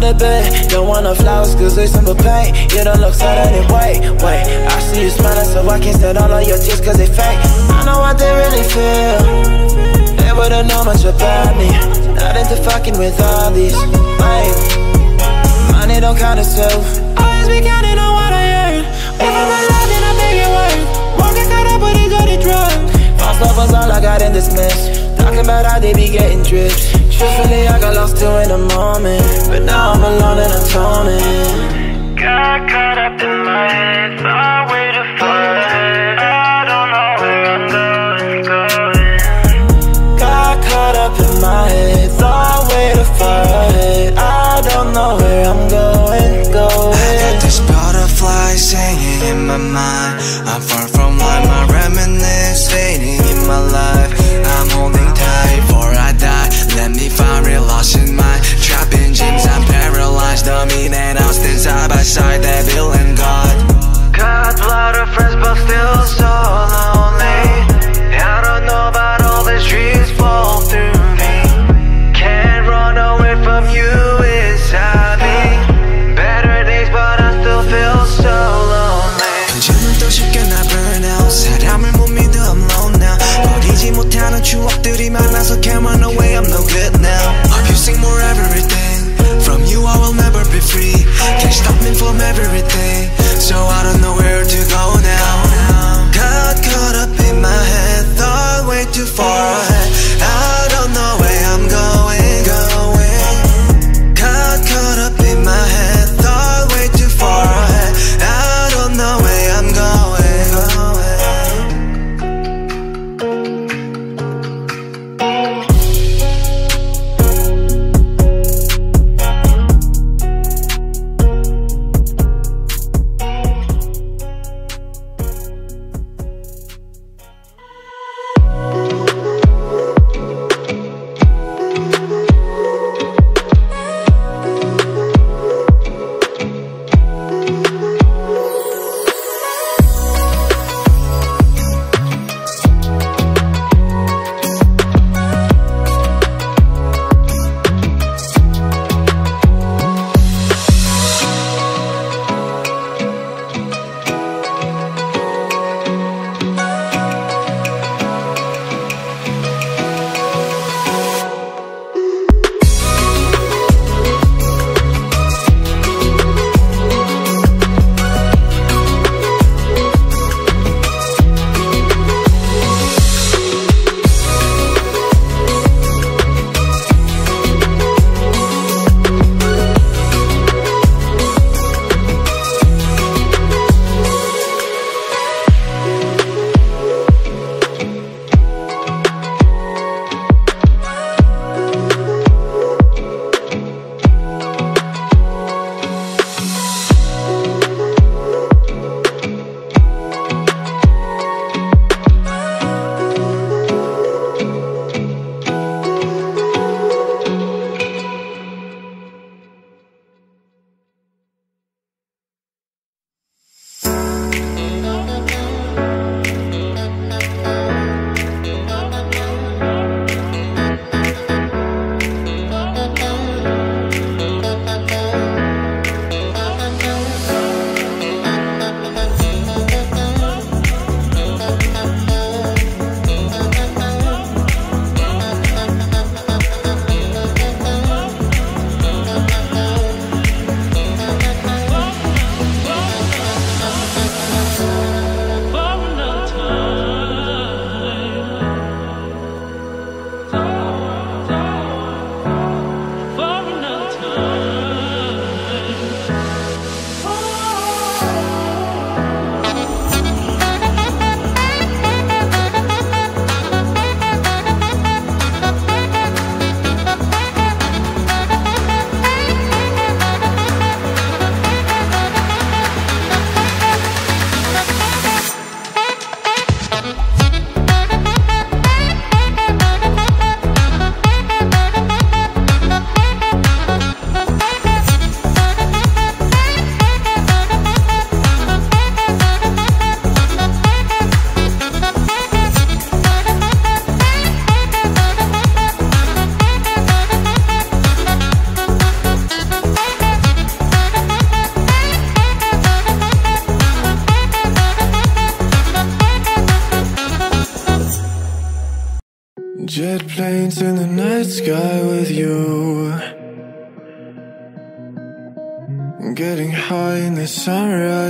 The bed, don't want no flowers cause it's simple pain. You don't look sad anyway, wait I see you smiling so I can't stand all of your tears cause they fake. I know what they really feel. They wouldn't know much about me. Not into fucking with all these, wait. Money don't count itself Always be counting on what I earn. If I'm alive then I make it work Won't get caught up with these dirty drugs False love was all I got in this mess Talking about how they be getting drips Truthfully, I got lost too in the moment But now I'm alone and atoning Got caught up in my head, thought way too far side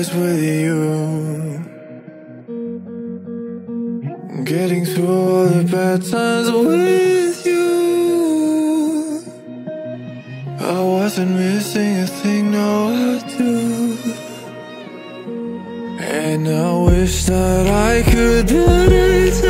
with you. Getting through all the bad times with you. I wasn't missing a thing, no, I do. And I wish that I could build a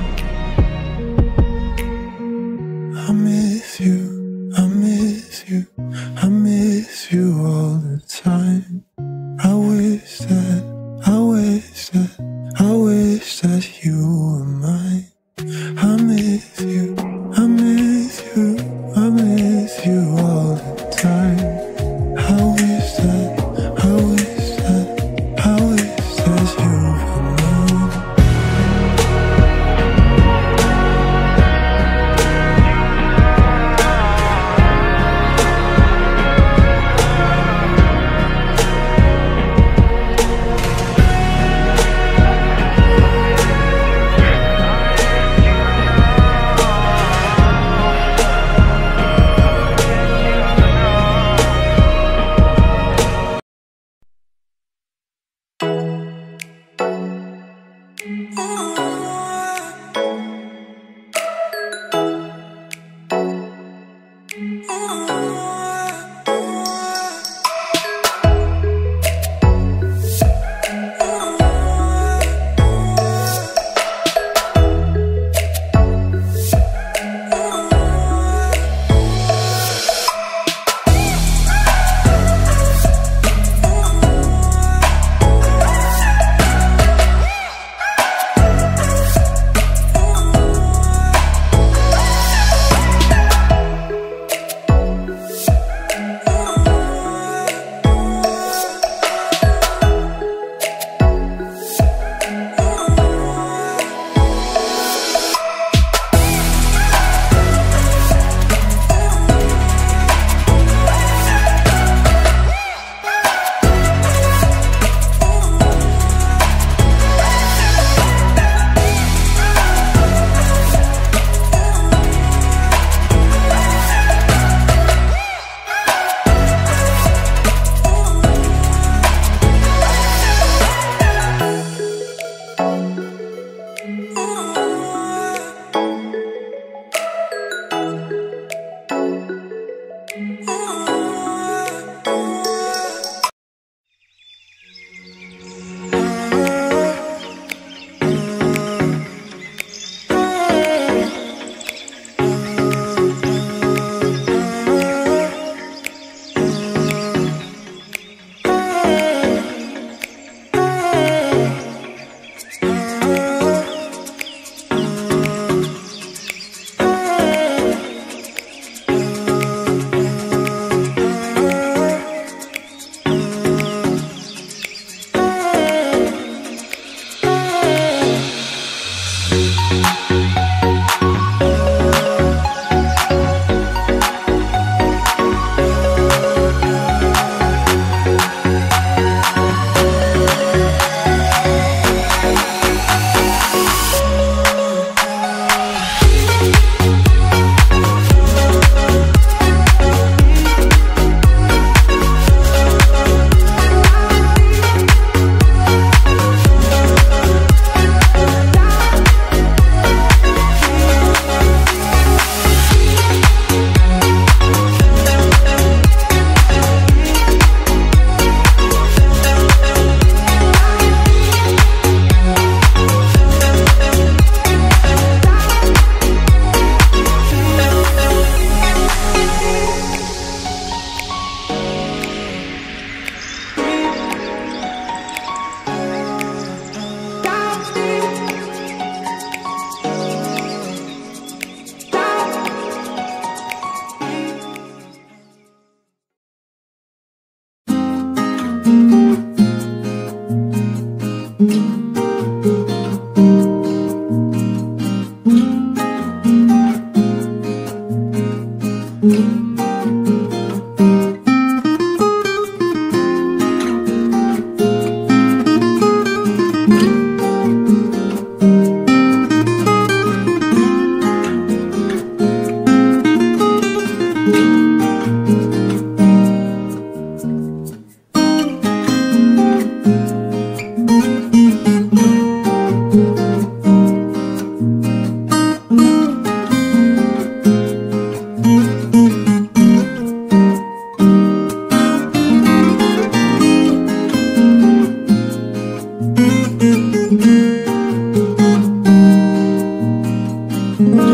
Mm-hmm.